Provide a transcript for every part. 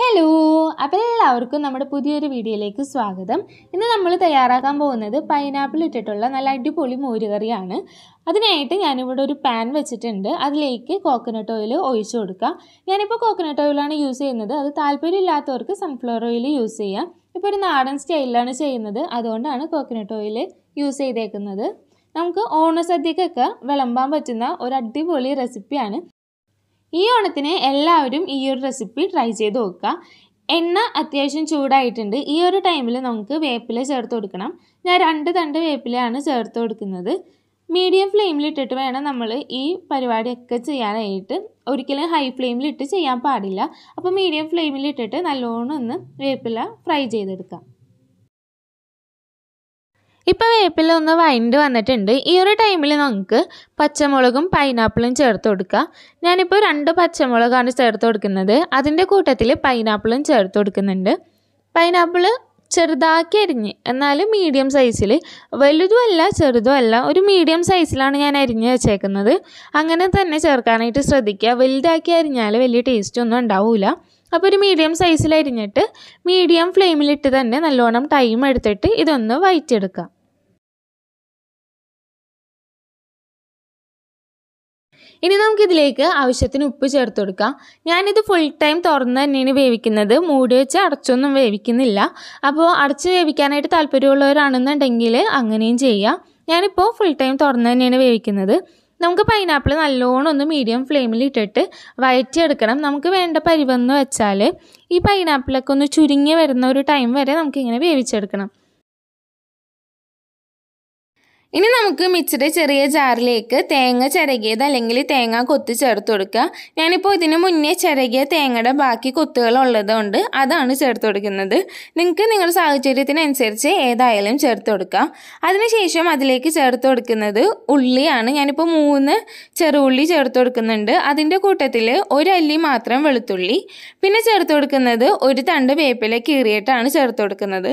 Hello അപ്പോൾ എല്ലാവർക്കും നമ്മുടെ പുതിയൊരു വീഡിയോയിലേക്ക് സ്വാഗതം. ഇന്ന് നമ്മൾ തയ്യാറാക്കാൻ പോകുന്നത് പൈനാപ്പിൾ ഇട്ടിട്ടുള്ള നല്ല അടിപൊളി മോരുകറിയാണ്. അതിനായിട്ട് ഞാനിവിടെ ഒരു പാൻ വെച്ചിട്ടുണ്ട്. അതിലേക്ക് കോക്കനട്ട് ഓയിൽ ഒഴിച്ചു കൊടുക്കുക. ഞാനിപ്പോൾ കോക്കനട്ട് ഓയിലാണ് യൂസ് ചെയ്യുന്നത്. അത് താല്പര്യമില്ലാത്തവർക്ക് സൺഫ്ലവർ ഓയിൽ യൂസ് ചെയ്യാം. ഇപ്പോൾ ഒരു നാടൻ സ്റ്റൈലിലാണ് ചെയ്യുന്നത്. അതുകൊണ്ടാണ് കോക്കനട്ട് ഓയിൽ യൂസ് ചെയ്തേക്കുന്നത്. നമുക്ക് ഓണസദ്യക്കൊക്കെ വിളമ്പാൻ പറ്റുന്ന ഒരു അടിപൊളി റെസിപ്പിയാണ് ഈ ഓണത്തിന് എല്ലാവരും ഈ ഒരു റെസിപ്പി ട്രൈ ചെയ്ത് നോക്കുക. എണ്ണ അത്യാവശ്യം ചൂടായിട്ടുണ്ട്. ഈ ഒരു ടൈമിൽ നമുക്ക് വേപ്പില ചേർത്ത് കൊടുക്കണം. ഞാൻ രണ്ട് തണ്ട് വേപ്പിലയാണ് ചേർത്ത് കൊടുക്കുന്നത്. മീഡിയം ഫ്ലെയിമിലിട്ടിട്ട് വേണം നമ്മൾ ഈ പരിപാടിയൊക്കെ ചെയ്യാനായിട്ട്. ഒരിക്കലും ഹൈ ഫ്ലെയിമിലിട്ട് ചെയ്യാൻ പാടില്ല. അപ്പോൾ മീഡിയം ഫ്ലെയിമിലിട്ടിട്ട് നല്ലോണം ഒന്ന് വേപ്പില ഫ്രൈ ചെയ്തെടുക്കാം. ഇപ്പോൾ വേപ്പിൽ ഒന്ന് വൈൻഡ് വന്നിട്ടുണ്ട്. ഈ ഒരു ടൈമിൽ നമുക്ക് പച്ചമുളകും പൈനാപ്പിളും ചേർത്ത് കൊടുക്കുക ഞാനിപ്പോൾ രണ്ട് പച്ചമുളകാണ് ചേർത്ത് കൊടുക്കുന്നത്. അതിന്റെ കൂട്ടത്തിൽ പൈനാപ്പിളും ചേർത്ത് കൊടുക്കുന്നുണ്ട്. പൈനാപ്പിൾ ചെറുതാക്കി അരിഞ്ഞ് എന്നാലും മീഡിയം സൈസിൽ വലുതുമല്ല ചെറുതുമല്ല ഒരു മീഡിയം സൈസിലാണ് ഞാൻ അരിഞ്ഞ് വെച്ചേക്കുന്നത്. അങ്ങനെ തന്നെ ചേർക്കാനായിട്ട് ശ്രദ്ധിക്കുക. വലുതാക്കി അരിഞ്ഞാൽ വലിയ ടേസ്റ്റ് ഒന്നും ഉണ്ടാവില്ല അപ്പോൾ ഒരു മീഡിയം സൈസിൽ അരിഞ്ഞിട്ട് മീഡിയം ഫ്ലെയിമിലിട്ട് തന്നെ നല്ലോണം ടൈം എടുത്തിട്ട് ഇതൊന്ന് വയറ്റിയെടുക്കുക ഇനി നമുക്കിതിലേക്ക് ആവശ്യത്തിന് ഉപ്പ് ചേർത്ത് കൊടുക്കാം. ഞാനിത് ഫുൾ ടൈം തുറന്ന് തന്നെയാണ് വേവിക്കുന്നത്. മൂടി വെച്ച് അടച്ചൊന്നും വേവിക്കുന്നില്ല. അപ്പോൾ അടച്ച് വേവിക്കാനായിട്ട് താല്പര്യമുള്ളവരാണെന്നുണ്ടെങ്കിൽ അങ്ങനെയും ചെയ്യാം. ഞാനിപ്പോൾ ഫുൾ ടൈം തുറന്ന് തന്നെയാണ് വേവിക്കുന്നത്. നമുക്ക് പൈനാപ്പിൾ നല്ലോണം ഒന്ന് മീഡിയം ഫ്ലെയിമിൽ ഇട്ടിട്ട് വയറ്റിയെടുക്കണം. നമുക്ക് വേണ്ട പരിവെന്ന് വെച്ചാൽ ഈ പൈനാപ്പിളൊക്കെ ഒന്ന് ചുരുങ്ങി വരുന്ന ഒരു ടൈം വരെ നമുക്കിങ്ങനെ വേവിച്ചെടുക്കണം. ഇനി നമുക്ക് മിച്ചറി ചെറിയ ജാറിലേക്ക് തേങ്ങ ചിരകിയത് അല്ലെങ്കിൽ തേങ്ങ കൊത്തി ചേർത്ത് കൊടുക്കുക. ഞാനിപ്പോൾ ഇതിന് മുന്നേ ചിരകിയ തേങ്ങയുടെ ബാക്കി കൊത്തുകൾ ഉള്ളതുകൊണ്ട് അതാണ് ചേർത്ത് കൊടുക്കുന്നത്. നിങ്ങൾക്ക് നിങ്ങളുടെ സാഹചര്യത്തിനനുസരിച്ച് ഏതായാലും ചേർത്ത് കൊടുക്കുക അതിനുശേഷം അതിലേക്ക് ചേർത്ത് കൊടുക്കുന്നത് ഉള്ളിയാണ്. ഞാനിപ്പോൾ മൂന്ന് ചെറുള്ളി ചേർത്ത് കൊടുക്കുന്നുണ്ട്. അതിന്റെ കൂട്ടത്തിൽ ഒരല്ലി മാത്രം വെളുത്തുള്ളി. പിന്നെ ചേർത്ത് കൊടുക്കുന്നത് ഒരു തണ്ട് വേപ്പില കീറിയിട്ടാണ് ചേർത്ത് കൊടുക്കുന്നത്.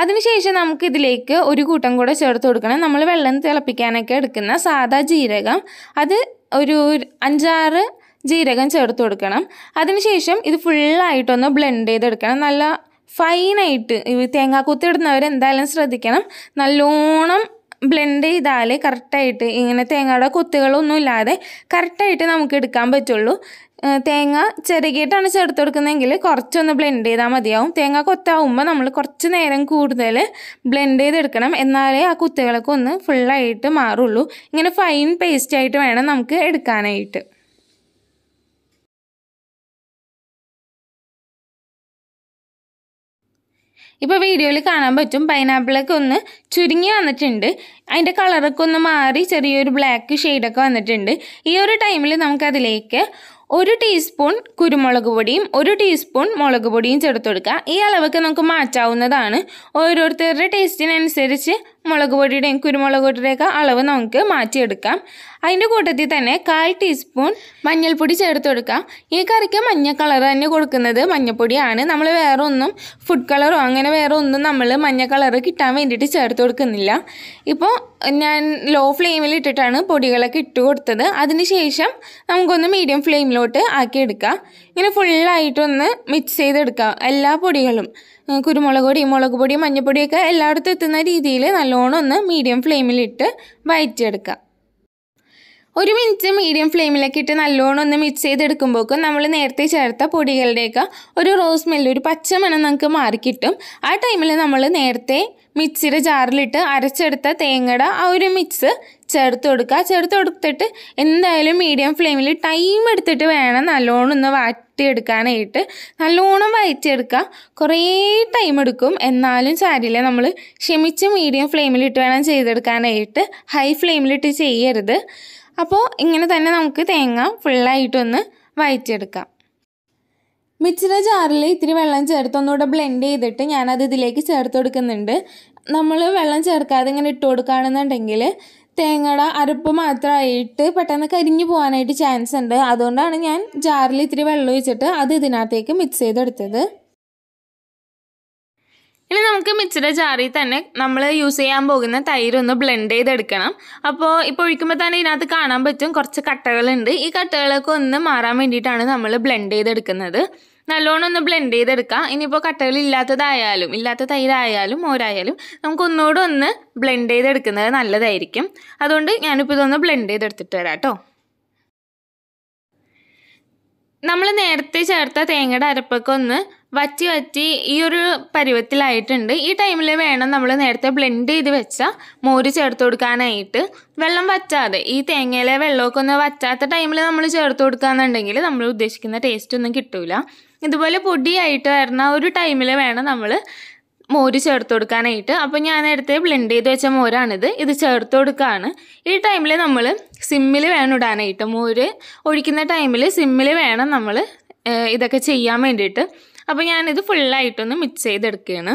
അതിനുശേഷം നമുക്ക് ഇതിലേക്ക് ഒരു കൂട്ടം കൂടെ ചേർത്ത് കൊടുക്കണം. നമ്മൾ വെള്ളം തിളപ്പിക്കാനൊക്കെ എടുക്കുന്ന സാധാ ജീരകം. അത് ഒരു അഞ്ചാറ് ജീരകം ചേർത്ത് കൊടുക്കണം. അതിനുശേഷം ഇത് ഫുള്ളായിട്ടൊന്ന് ബ്ലെൻഡ് ചെയ്തെടുക്കണം. നല്ല ഫൈനായിട്ട് ഈ തേങ്ങാക്കുത്ത് ഇടുന്നവർ എന്തായാലും ശ്രദ്ധിക്കണം. നല്ലോണം ബ്ലെൻഡ് ചെയ്താൽ കറക്റ്റായിട്ട് ഇങ്ങനെ തേങ്ങയുടെ കൊത്തുകളൊന്നും ഇല്ലാതെ കറക്റ്റായിട്ട് നമുക്ക് എടുക്കാൻ പറ്റുള്ളൂ. തേങ്ങ ചെറുകിയിട്ടാണ് ചേർത്ത് കൊടുക്കുന്നതെങ്കിൽ കുറച്ചൊന്ന് ബ്ലെൻഡ് ചെയ്താൽ മതിയാവും. തേങ്ങ കൊത്താവുമ്പോൾ നമ്മൾ കുറച്ച് നേരം കൂടുതൽ ബ്ലെൻഡ് ചെയ്തെടുക്കണം. എന്നാലേ ആ കുത്തുകളൊക്കെ ഒന്ന് ഫുള്ളായിട്ട് മാറുള്ളൂ. ഇങ്ങനെ ഫൈൻ പേസ്റ്റ് ആയിട്ട് വേണം നമുക്ക് എടുക്കാനായിട്ട്. ഇപ്പോൾ വീഡിയോയിൽ കാണാൻ പറ്റും പൈനാപ്പിളൊക്കെ ഒന്ന് ചുരുങ്ങി വന്നിട്ടുണ്ട്. അതിന്റെ കളറൊക്കെ ഒന്ന് മാറി ചെറിയൊരു ബ്ലാക്ക് ഷെയ്ഡൊക്കെ വന്നിട്ടുണ്ട്. ഈ ഒരു ടൈമിൽ നമുക്കതിലേക്ക് ഒരു ടീസ്പൂൺ കുരുമുളക് പൊടിയും ഒരു ടീസ്പൂൺ മുളക് പൊടിയും ചേർത്ത് കൊടുക്കുക ഈ അളവൊക്കെ നമുക്ക് മാറ്റാവുന്നതാണ് ഓരോരുത്തരുടെ ടേസ്റ്റിനനുസരിച്ച് മുളക് പൊടിയുടെയും കുരുമുളക് പൊടിയുടെയൊക്കെ അളവ് നമുക്ക് മാറ്റിയെടുക്കാം. അതിന്റെ കൂട്ടത്തിൽ തന്നെ കാൽ ടീസ്പൂൺ മഞ്ഞൾപ്പൊടി ചേർത്ത് കൊടുക്കാം. ഈ കറിക്ക് മഞ്ഞ കളർ തന്നെ കൊടുക്കുന്നത് മഞ്ഞൾപ്പൊടിയാണ് നമ്മൾ വേറെ ഒന്നും ഫുഡ് കളറോ അങ്ങനെ വേറെ ഒന്നും നമ്മൾ മഞ്ഞ കളർ കിട്ടാൻ വേണ്ടിയിട്ട് ചേർത്ത് കൊടുക്കുന്നില്ല. ഇപ്പോൾ ഞാൻ ലോ ഫ്ലെയിമിൽ ഇട്ടിട്ടാണ് പൊടികളൊക്കെ ഇട്ട് കൊടുത്തത്. അതിന് ശേഷം നമുക്കൊന്ന് മീഡിയം ഫ്ലെയിമിലോട്ട് ആക്കിയെടുക്കാം. ഇങ്ങനെ ഫുള്ളായിട്ടൊന്ന് മിക്സ് ചെയ്തെടുക്കാം. എല്ലാ പൊടികളും കുരുമുളക് പൊടി മുളക് പൊടി മഞ്ഞൾപ്പൊടിയൊക്കെ എല്ലായിടത്തും എത്തുന്ന രീതിയിൽ നല്ലോണം ഒന്ന് മീഡിയം ഫ്ലെയിമിലിട്ട് വയറ്റിയെടുക്കുക ഒരു മിനിറ്റ് മീഡിയം ഫ്ലെയിമിലൊക്കെ ഇട്ട് നല്ലോണം ഒന്ന് മിക്സ് ചെയ്തെടുക്കുമ്പോഴേക്കും നമ്മൾ നേരത്തെ ചേർത്ത പൊടികളുടെയൊക്കെ ഒരു റോസ് സ്മെല്ല് ഒരു പച്ചമണം നമുക്ക് മാറിക്കിട്ടും ആ ടൈമിൽ നമ്മൾ നേരത്തെ മിക്സിയുടെ ജാറിലിട്ട് അരച്ചെടുത്ത തേങ്ങയുടെ ആ ഒരു മിക്സ് ചേർത്ത് കൊടുക്കുക ചേർത്ത് കൊടുത്തിട്ട് എന്തായാലും മീഡിയം ഫ്ലെയിമിൽ ടൈം എടുത്തിട്ട് വേണം നല്ലോണം ഒന്ന് വാട്ടിയെടുക്കാനായിട്ട് നല്ലോണം വയറ്റിയെടുക്കുക. കുറേ ടൈം എടുക്കും. എന്നാലും സാരില്ല നമ്മൾ ക്ഷമിച്ച് മീഡിയം ഫ്ലെയിമിലിട്ട് വേണം ചെയ്തെടുക്കാനായിട്ട്. ഹൈ ഫ്ലെയിമിലിട്ട് ചെയ്യരുത്. അപ്പോൾ ഇങ്ങനെ തന്നെ നമുക്ക് തേങ്ങ ഫുള്ളായിട്ടൊന്ന് വയറ്റിയെടുക്കാം. മിക്സിയുടെ ജാറിൽ ഇത്തിരി വെള്ളം ചേർത്ത് ഒന്നുകൂടെ ബ്ലെൻഡ് ചെയ്തിട്ട് ഞാനത് ഇതിലേക്ക് ചേർത്ത് കൊടുക്കുന്നുണ്ട്. നമ്മൾ വെള്ളം ചേർക്കാതെ ഇങ്ങനെ ഇട്ട് കൊടുക്കുകയാണെന്നുണ്ടെങ്കിൽ തേങ്ങയുടെ അരപ്പ് മാത്രമായിട്ട് പെട്ടെന്ന് കരിഞ്ഞു പോകാനായിട്ട് ചാൻസ് ഉണ്ട്. അതുകൊണ്ടാണ് ഞാൻ ജാറിൽ ഇത്തിരി വെള്ളം ഒഴിച്ചിട്ട് അത് ഇതിനകത്തേക്ക് മിക്സ് ചെയ്തെടുത്തത്. ഇനി നമുക്ക് മിക്സിയുടെ ജാറിൽ തന്നെ നമ്മൾ യൂസ് ചെയ്യാൻ പോകുന്ന തൈര് ഒന്ന് ബ്ലെൻഡ് ചെയ്തെടുക്കണം. അപ്പോൾ ഇപ്പോൾ ഒഴിക്കുമ്പോൾ തന്നെ ഇതിനകത്ത് കാണാൻ പറ്റും കുറച്ച് കട്ടകളുണ്ട്. ഈ കട്ടകളൊക്കെ ഒന്ന് മാറാൻ വേണ്ടിയിട്ടാണ് നമ്മൾ ബ്ലെൻഡ് ചെയ്തെടുക്കുന്നത്. നല്ലോണം ഒന്ന് ബ്ലെൻഡ് ചെയ്തെടുക്കാം ഇനിയിപ്പോൾ കട്ടകൾ ഇല്ലാത്തതായാലും ഇല്ലാത്ത തൈരായാലും മോരായാലും നമുക്ക് ഒന്നുകൂടെ ഒന്ന് ബ്ലെൻഡ് ചെയ്തെടുക്കുന്നത് നല്ലതായിരിക്കും. അതുകൊണ്ട് ഞാനിപ്പോൾ ഇതൊന്ന് ബ്ലെൻഡ് ചെയ്തെടുത്തിട്ട് വരാം കേട്ടോ നമ്മൾ നേരത്തെ ചേർത്ത തേങ്ങയുടെ അരപ്പൊക്കെ ഒന്ന് വറ്റി വറ്റി ഈ ഒരു പരുവത്തിലായിട്ടുണ്ട്. ഈ ടൈമിൽ വേണം നമ്മൾ നേരത്തെ ബ്ലെൻഡ് ചെയ്ത് വെച്ച മോര് ചേർത്ത് കൊടുക്കാനായിട്ട്. വെള്ളം വറ്റാതെ ഈ തേങ്ങയിലെ വെള്ളമൊക്കെ ഒന്ന് വറ്റാത്ത ടൈമിൽ നമ്മൾ ചേർത്ത് കൊടുക്കുകയെന്നുണ്ടെങ്കിൽ നമ്മൾ ഉദ്ദേശിക്കുന്ന ടേസ്റ്റ് ഒന്നും കിട്ടൂല. ഇതുപോലെ പൊടിയായിട്ട് വരുന്ന ഒരു ടൈമിൽ വേണം നമ്മൾ മോര് ചേർത്ത് കൊടുക്കാനായിട്ട്. അപ്പോൾ ഞാൻ നേരത്തെ ബ്ലെൻഡ് ചെയ്ത് വെച്ച മോരാണിത്. ഇത് ചേർത്ത് കൊടുക്കുകയാണ് ഈ ടൈമിൽ നമ്മൾ സിമ്മിൽ വേണം ഇടാനായിട്ട്. മോര് ഒഴിക്കുന്ന ടൈമിൽ സിമ്മിൽ വേണം നമ്മൾ ഇതൊക്കെ ചെയ്യാൻ വേണ്ടിയിട്ട്. അപ്പോൾ ഞാനിത് ഫുള്ളായിട്ടൊന്ന് മിക്സ് ചെയ്തെടുക്കുകയാണ്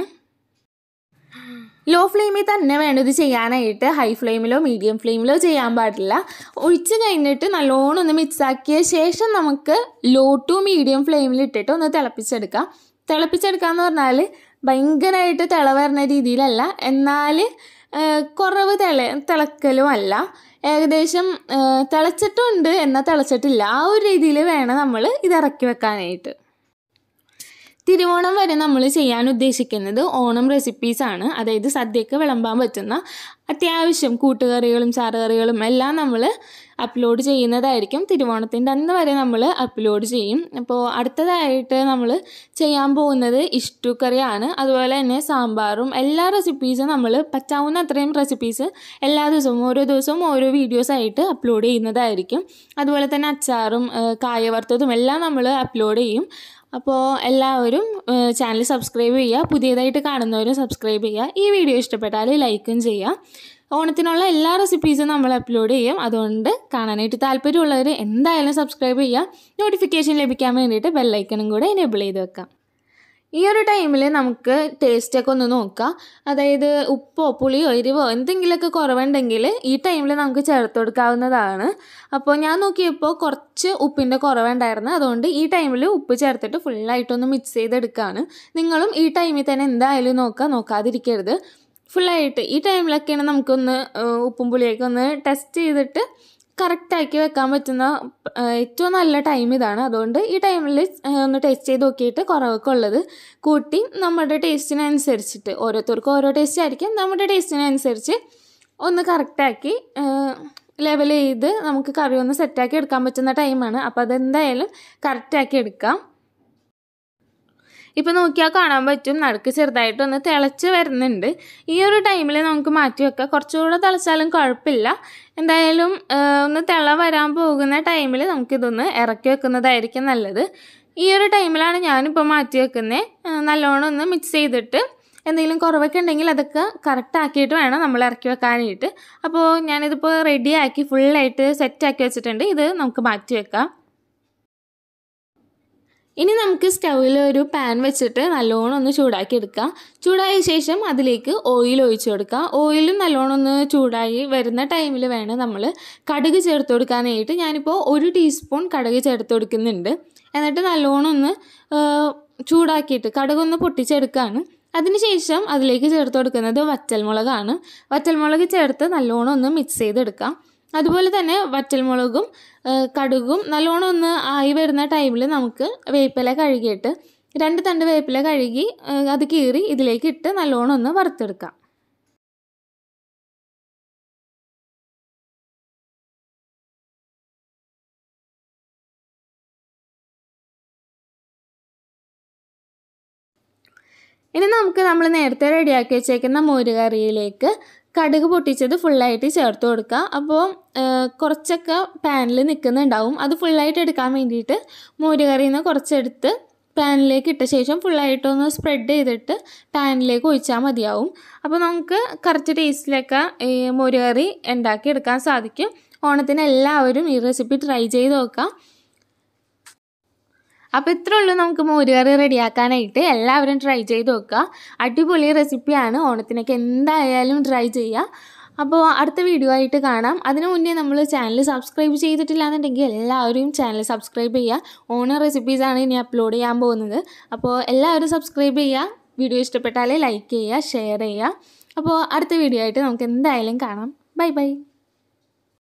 ലോ ഫ്ലെയിമിൽ തന്നെ വേണം ഇത് ചെയ്യാനായിട്ട്. ഹൈ ഫ്ലെയിമിലോ മീഡിയം ഫ്ലെയിമിലോ ചെയ്യാൻ പാടില്ല. ഒഴിച്ച് കഴിഞ്ഞിട്ട് നല്ലോണം ഒന്ന് മിക്സ് ആക്കിയ ശേഷം നമുക്ക് ലോ ടു മീഡിയം ഫ്ലെയിമിൽ ഇട്ടിട്ട് ഒന്ന് തിളപ്പിച്ചെടുക്കാം. തിളപ്പിച്ചെടുക്കുക എന്ന് പറഞ്ഞാൽ ഭയങ്കരമായിട്ട് തിള വരുന്ന രീതിയിലല്ല. എന്നാൽ കുറവ് തിള തിളക്കലും അല്ല. ഏകദേശം തിളച്ചിട്ടുണ്ട് എന്നാൽ തിളച്ചിട്ടില്ല. ആ ഒരു രീതിയിൽ വേണം നമ്മൾ ഇത് ഇറക്കി വെക്കാനായിട്ട്. തിരുവോണം വരെ നമ്മൾ ചെയ്യാൻ ഉദ്ദേശിക്കുന്നത് ഓണം റെസിപ്പീസാണ് അതായത് സദ്യക്ക് വിളമ്പാൻ പറ്റുന്ന അത്യാവശ്യം കൂട്ടുകറികളും ചാറുകറികളും എല്ലാം നമ്മൾ അപ്ലോഡ് ചെയ്യുന്നതായിരിക്കും. തിരുവോണത്തിന്റെ അന്ന് വരെ നമ്മൾ അപ്ലോഡ് ചെയ്യും. അപ്പോൾ അടുത്തതായിട്ട് നമ്മൾ ചെയ്യാൻ പോകുന്നത് ഇഷ്ടുക്കറിയാണ്. അതുപോലെ തന്നെ സാമ്പാറും എല്ലാ റെസിപ്പീസും നമ്മൾ പറ്റാവുന്ന അത്രയും റെസിപ്പീസ് എല്ലാ ദിവസവും ഓരോ ദിവസവും ഓരോ വീഡിയോസായിട്ട് അപ്ലോഡ് ചെയ്യുന്നതായിരിക്കും. അതുപോലെ തന്നെ അച്ചാറും കായ വറുത്തതും എല്ലാം നമ്മൾ അപ്ലോഡ് ചെയ്യും. അപ്പോൾ എല്ലാവരും ചാനൽ സബ്സ്ക്രൈബ് ചെയ്യുക പുതിയതായിട്ട് കാണുന്നവരും സബ്സ്ക്രൈബ് ചെയ്യുക ഈ വീഡിയോ ഇഷ്ടപ്പെട്ടാൽ ലൈക്കും ചെയ്യുക. ഓണത്തിനുള്ള എല്ലാ റെസിപ്പീസും നമ്മൾ അപ്ലോഡ് ചെയ്യും. അതുകൊണ്ട് കാണാനായിട്ട് താല്പര്യമുള്ളവർ എന്തായാലും സബ്സ്ക്രൈബ് ചെയ്യുക. നോട്ടിഫിക്കേഷൻ ലഭിക്കാൻ വേണ്ടിയിട്ട് ബെല്ലൈക്കണും കൂടെ എനേബിൾ ചെയ്ത് വെക്കാം ഈ ഒരു ടൈമിൽ നമുക്ക് ടേസ്റ്റൊക്കെ ഒന്ന് നോക്കാം. അതായത് ഉപ്പോ പുളിയോ എരിവോ എന്തെങ്കിലുമൊക്കെ കുറവുണ്ടെങ്കിൽ ഈ ടൈമിൽ നമുക്ക് ചേർത്ത് കൊടുക്കാവുന്നതാണ്. അപ്പോൾ ഞാൻ നോക്കിയപ്പോൾ കുറച്ച് ഉപ്പിന്റെ കുറവുണ്ടായിരുന്നു. അതുകൊണ്ട് ഈ ടൈമിൽ ഉപ്പ് ചേർത്തിട്ട് ഫുള്ളായിട്ടൊന്ന് മിക്സ് ചെയ്തെടുക്കുകയാണ് നിങ്ങളും ഈ ടൈമിൽ തന്നെ എന്തായാലും നോക്കുക നോക്കാതിരിക്കരുത്. ഫുള്ളായിട്ട് ഈ ടൈമിലൊക്കെയാണ് നമുക്കൊന്ന് ഉപ്പും പുളിയൊക്കെ ഒന്ന് ടെസ്റ്റ് ചെയ്തിട്ട് കറക്റ്റാക്കി വെക്കാൻ പറ്റുന്ന ഏറ്റവും നല്ല ടൈം ഇതാണ്. അതുകൊണ്ട് ഈ ടൈമിൽ ഒന്ന് ടേസ്റ്റ് ചെയ്ത് നോക്കിയിട്ട് കുറവൊക്കെ ഉള്ളത് കൂട്ടി നമ്മുടെ ടേസ്റ്റിനനുസരിച്ചിട്ട് ഓരോരുത്തർക്കും ഓരോ ടേസ്റ്റ് ആയിരിക്കും. നമ്മുടെ ടേസ്റ്റിനനുസരിച്ച് ഒന്ന് കറക്റ്റാക്കി ലെവൽ ചെയ്ത് നമുക്ക് കറി ഒന്ന് സെറ്റാക്കി എടുക്കാൻ പറ്റുന്ന ടൈമാണ്. അപ്പോൾ അതെന്തായാലും കറക്റ്റാക്കി എടുക്കാം. ഇപ്പോൾ നോക്കിയാൽ കാണാൻ പറ്റും. നടുക്ക് ചെറുതായിട്ടൊന്ന് തിളച്ച് വരുന്നുണ്ട്. ഈ ഒരു ടൈമിൽ നമുക്ക് മാറ്റി വെക്കാം. കുറച്ചുകൂടെ തിളച്ചാലും കുഴപ്പമില്ല. എന്തായാലും ഒന്ന് തിള വരാൻ പോകുന്ന ടൈമിൽ നമുക്കിതൊന്ന് ഇറക്കി വെക്കുന്നതായിരിക്കും നല്ലത്. ഈ ഒരു ടൈമിലാണ് ഞാനിപ്പോൾ മാറ്റി വെക്കുന്നത് നല്ലോണം ഒന്ന് മിക്സ് ചെയ്തിട്ട് എന്തെങ്കിലും കുറവൊക്കെ ഉണ്ടെങ്കിൽ അതൊക്കെ കറക്റ്റ് ആക്കിയിട്ട് വേണം നമ്മൾ ഇറക്കി വെക്കാനായിട്ട്. അപ്പോൾ ഞാനിതിപ്പോൾ റെഡിയാക്കി ഫുള്ളായിട്ട് സെറ്റാക്കി വെച്ചിട്ടുണ്ട്. ഇത് നമുക്ക് മാറ്റി വെക്കാം. ഇനി നമുക്ക് സ്റ്റൗവിൽ ഒരു പാൻ വെച്ചിട്ട് നല്ലോണം ഒന്ന് ചൂടാക്കി എടുക്കാം. ചൂടായ ശേഷം അതിലേക്ക് ഓയിൽ ഒഴിച്ചു കൊടുക്കാം. ഓയിലും നല്ലോണം ഒന്ന് ചൂടായി വരുന്ന ടൈമിൽ വേണം നമ്മൾ കടുക് ചേർത്ത് കൊടുക്കാനായിട്ട്. ഞാനിപ്പോൾ ഒരു ടീസ്പൂൺ കടുക് ചേർത്ത് കൊടുക്കുന്നുണ്ട്. എന്നിട്ട് നല്ലോണം ഒന്ന് ചൂടാക്കിയിട്ട് കടുകൊന്ന് പൊട്ടിച്ചെടുക്കുകയാണ് അതിനുശേഷം അതിലേക്ക് ചേർത്ത് കൊടുക്കുന്നത് വറ്റൽമുളകാണ്. വറ്റൽമുളക് ചേർത്ത് നല്ലോണം ഒന്ന് മിക്സ് ചെയ്തെടുക്കാം. അതുപോലെ തന്നെ വറ്റൽമുളകും കടുകും നല്ലോണം ഒന്ന് ആയി വരുന്ന ടൈമിൽ നമുക്ക് വേപ്പില കഴുകിയിട്ട് രണ്ട് തണ്ട് വേപ്പില കഴുകി അത് കീറി ഇതിലേക്ക് ഇട്ട് നല്ലോണം ഒന്ന് വറുത്തെടുക്കാം. ഇനി നമുക്ക് നമ്മൾ നേരത്തെ റെഡിയാക്കി വെച്ചേക്കുന്ന മോരുകറിയിലേക്ക് കടുക് പൊട്ടിച്ചത് ഫുള്ളായിട്ട് ചേർത്ത് കൊടുക്കുക. അപ്പോൾ കുറച്ചൊക്കെ പാനിൽ നിൽക്കുന്നുണ്ടാവും അത് ഫുള്ളായിട്ട് എടുക്കാൻ വേണ്ടിയിട്ട് മോരുകറിയിൽ നിന്ന് കുറച്ചെടുത്ത് പാനിലേക്ക് ഇട്ട ശേഷം ഫുള്ളായിട്ടൊന്ന് സ്പ്രെഡ് ചെയ്തിട്ട് പാനിലേക്ക് ഒഴിച്ചാൽ മതിയാവും. അപ്പോൾ നമുക്ക് കറക്റ്റ് ടേസ്റ്റിലൊക്കെ ഈ മോരുകറി ഉണ്ടാക്കി എടുക്കാൻ സാധിക്കും. ഓണത്തിന് എല്ലാവരും ഈ റെസിപ്പി ട്രൈ ചെയ്ത് നോക്കാം. അപ്പോൾ ഇത്രേ ഉള്ളൂ നമുക്ക് മോരുകറി റെഡിയാക്കാനായിട്ട്. എല്ലാവരും ട്രൈ ചെയ്ത് നോക്കുക. അടിപൊളി റെസിപ്പിയാണ് ഓണത്തിനൊക്കെ എന്തായാലും ട്രൈ ചെയ്യുക. അപ്പോൾ അടുത്ത വീഡിയോ ആയിട്ട് കാണാം. അതിനു മുന്നേ നമ്മൾ ചാനൽ സബ്സ്ക്രൈബ് ചെയ്തിട്ടില്ല എന്നുണ്ടെങ്കിൽ എല്ലാവരും ചാനൽ സബ്സ്ക്രൈബ് ചെയ്യുക. ഓണ റെസിപ്പീസാണ് ഇനി അപ്ലോഡ് ചെയ്യാൻ പോകുന്നത്. അപ്പോൾ എല്ലാവരും സബ്സ്ക്രൈബ് ചെയ്യുക. വീഡിയോ ഇഷ്ടപ്പെട്ടാൽ ലൈക്ക് ചെയ്യുക ഷെയർ ചെയ്യുക. അപ്പോൾ അടുത്ത വീഡിയോ ആയിട്ട് നമുക്ക് എന്തായാലും കാണാം. Bye bye